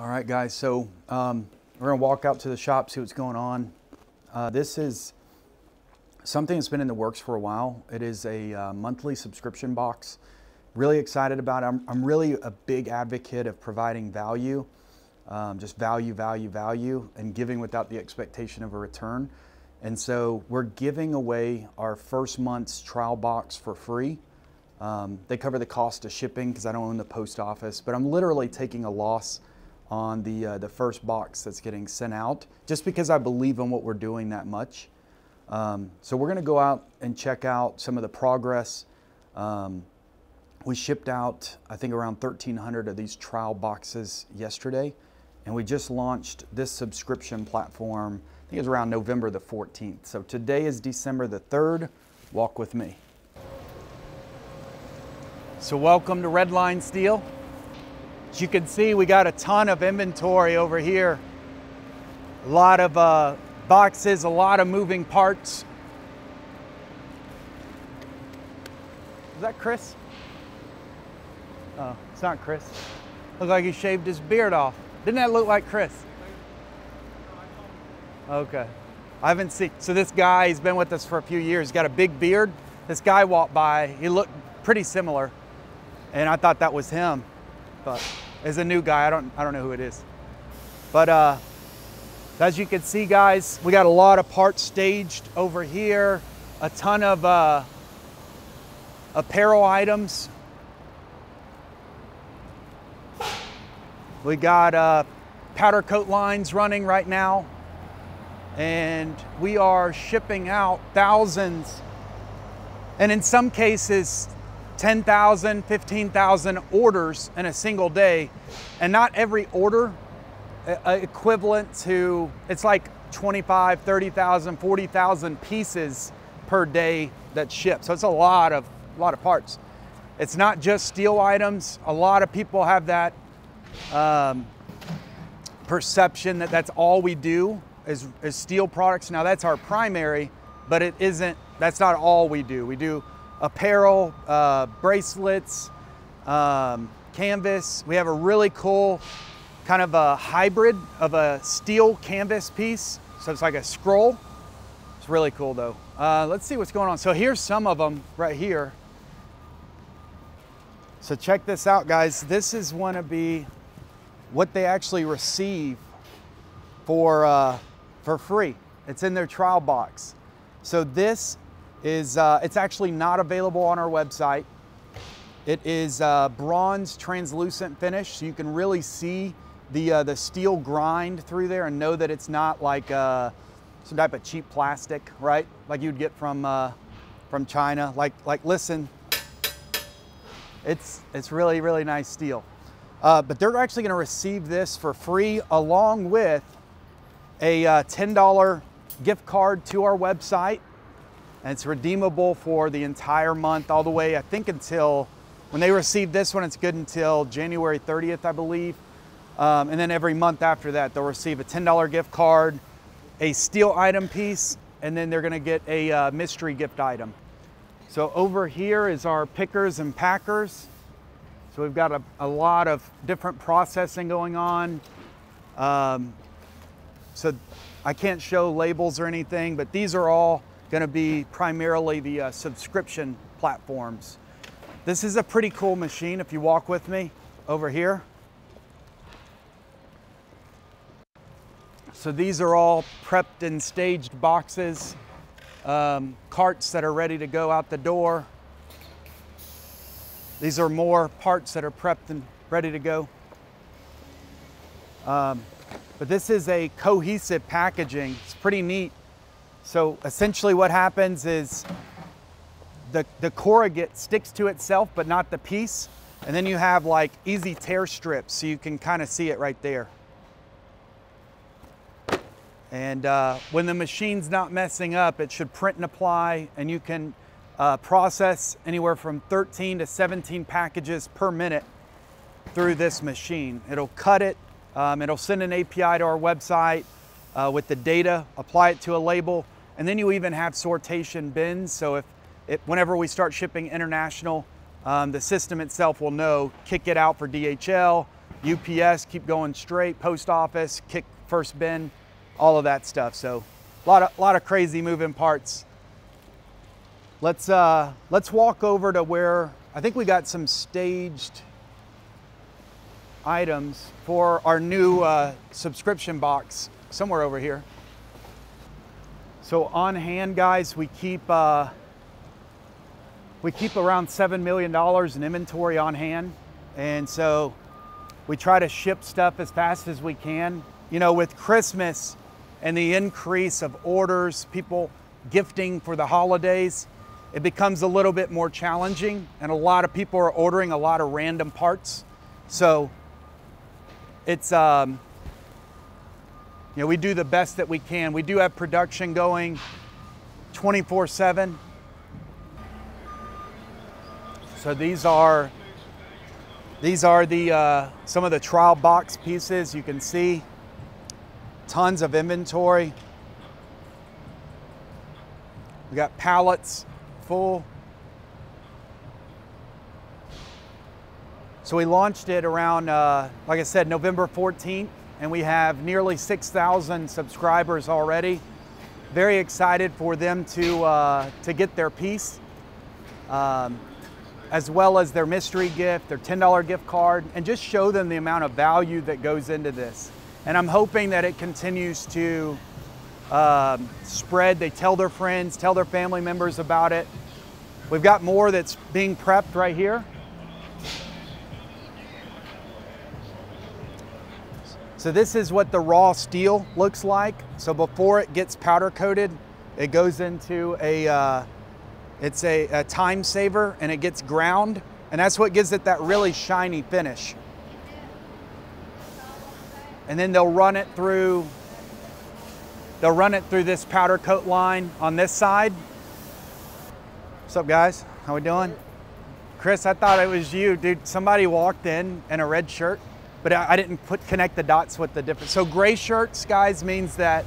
All right, guys, so um, we're gonna walk out to the shop, see what's going on. Uh, this is something that's been in the works for a while. It is a uh, monthly subscription box. Really excited about it. I'm, I'm really a big advocate of providing value, um, just value, value, value, and giving without the expectation of a return. And so we're giving away our first month's trial box for free. Um, they cover the cost of shipping because I don't own the post office, but I'm literally taking a loss on the, uh, the first box that's getting sent out just because I believe in what we're doing that much. Um, so we're gonna go out and check out some of the progress. Um, we shipped out, I think around 1,300 of these trial boxes yesterday. And we just launched this subscription platform, I think it was around November the 14th. So today is December the 3rd. Walk with me. So welcome to Redline Steel. As you can see, we got a ton of inventory over here. A lot of uh, boxes, a lot of moving parts. Is that Chris? Oh, it's not Chris. Look like he shaved his beard off. Didn't that look like Chris? Okay. I haven't seen, so this guy, he's been with us for a few years, he's got a big beard. This guy walked by, he looked pretty similar, and I thought that was him, but as a new guy, I don't, I don't know who it is. But uh, as you can see, guys, we got a lot of parts staged over here, a ton of uh, apparel items. We got uh, powder coat lines running right now, and we are shipping out thousands, and in some cases, 10,000, 15,000 orders in a single day. And not every order uh, equivalent to, it's like 25, 30,000, 40,000 pieces per day that ship. So it's a lot of, a lot of parts. It's not just steel items. A lot of people have that um, perception that that's all we do is, is steel products. Now that's our primary, but it isn't, that's not all we do. We do apparel, uh, bracelets, um, canvas. We have a really cool kind of a hybrid of a steel canvas piece. So it's like a scroll. It's really cool though. Uh, let's see what's going on. So here's some of them right here. So check this out guys. This is going to be what they actually receive for, uh, for free. It's in their trial box. So this is, uh, it's actually not available on our website. It is uh, bronze translucent finish, so you can really see the, uh, the steel grind through there and know that it's not like uh, some type of cheap plastic, right? Like you'd get from, uh, from China. Like, like listen, it's, it's really, really nice steel. Uh, but they're actually gonna receive this for free along with a $10 gift card to our website and it's redeemable for the entire month all the way I think until when they receive this one it's good until January 30th I believe. Um, and then every month after that they'll receive a $10 gift card a steel item piece and then they're going to get a uh, mystery gift item. So over here is our pickers and packers. So we've got a, a lot of different processing going on. Um, so I can't show labels or anything but these are all going to be primarily the uh, subscription platforms. This is a pretty cool machine if you walk with me over here. So these are all prepped and staged boxes, um, carts that are ready to go out the door. These are more parts that are prepped and ready to go. Um, but this is a cohesive packaging. It's pretty neat. So essentially what happens is the, the corrugate sticks to itself, but not the piece. And then you have like easy tear strips, so you can kind of see it right there. And uh, when the machine's not messing up, it should print and apply, and you can uh, process anywhere from 13 to 17 packages per minute through this machine. It'll cut it, um, it'll send an API to our website, uh, with the data, apply it to a label, and then you even have sortation bins. So if it, whenever we start shipping international, um, the system itself will know, kick it out for DHL, UPS, keep going straight, post office, kick first bin, all of that stuff. So a lot of, lot of crazy moving parts. Let's, uh, let's walk over to where I think we got some staged items for our new uh, subscription box somewhere over here. So on hand, guys, we keep uh, we keep around seven million dollars in inventory on hand, and so we try to ship stuff as fast as we can. You know, with Christmas and the increase of orders, people gifting for the holidays, it becomes a little bit more challenging, and a lot of people are ordering a lot of random parts. So it's um, you know we do the best that we can. We do have production going 24/7. So these are these are the uh, some of the trial box pieces. You can see tons of inventory. We got pallets full. So we launched it around, uh, like I said, November 14th, and we have nearly 6,000 subscribers already. Very excited for them to, uh, to get their piece, um, as well as their mystery gift, their $10 gift card, and just show them the amount of value that goes into this. And I'm hoping that it continues to um, spread. They tell their friends, tell their family members about it. We've got more that's being prepped right here. So this is what the raw steel looks like. So before it gets powder coated, it goes into a, uh, it's a, a time saver and it gets ground. And that's what gives it that really shiny finish. And then they'll run it through, they'll run it through this powder coat line on this side. What's up guys? How we doing? Chris, I thought it was you, dude. Somebody walked in in a red shirt but I, didn't put connect the dots with the difference. So gray shirts, guys, means that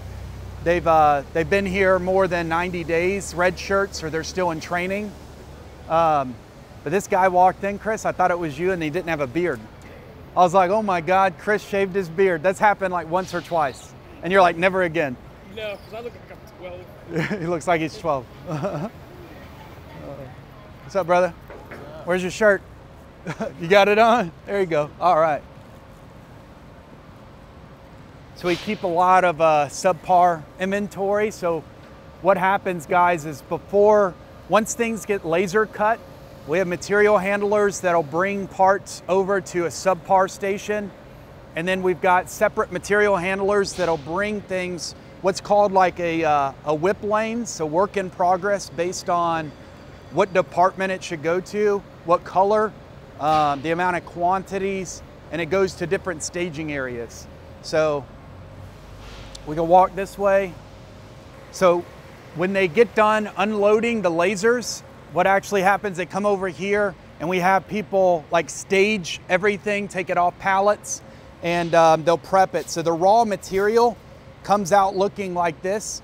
they've uh, they've been here more than 90 days. Red shirts, or they're still in training. Um, but this guy walked in, Chris. I thought it was you, and he didn't have a beard. I was like, oh my God, Chris shaved his beard. That's happened like once or twice, and you're like, never again. No, because I look like I'm 12. he looks like he's 12. What's up, brother? Where's your shirt? you got it on? There you go. All right. So we keep a lot of uh, subpar inventory. So what happens guys is before, once things get laser cut, we have material handlers that'll bring parts over to a subpar station. And then we've got separate material handlers that'll bring things, what's called like a, uh, a WIP lane, so work in progress based on what department it should go to, what color, um, the amount of quantities, and it goes to different staging areas. So we can walk this way. So when they get done unloading the lasers, what actually happens, they come over here and we have people like stage everything, take it off pallets, and um, they'll prep it. So the raw material comes out looking like this.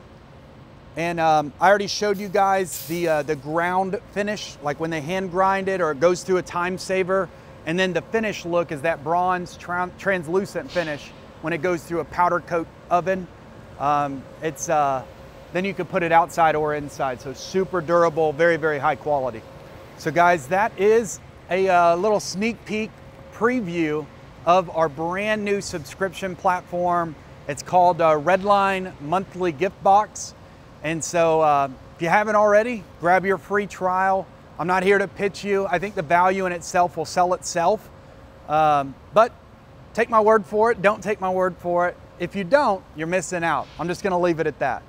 And um, I already showed you guys the, uh, the ground finish, like when they hand grind it or it goes through a time saver. And then the finish look is that bronze tra translucent finish when it goes through a powder coat oven. Um, it's, uh, then you can put it outside or inside. So super durable, very, very high quality. So guys, that is a uh, little sneak peek preview of our brand new subscription platform. It's called uh, Redline Monthly Gift Box. And so uh, if you haven't already, grab your free trial. I'm not here to pitch you. I think the value in itself will sell itself. Um, but take my word for it. Don't take my word for it. If you don't, you're missing out. I'm just going to leave it at that.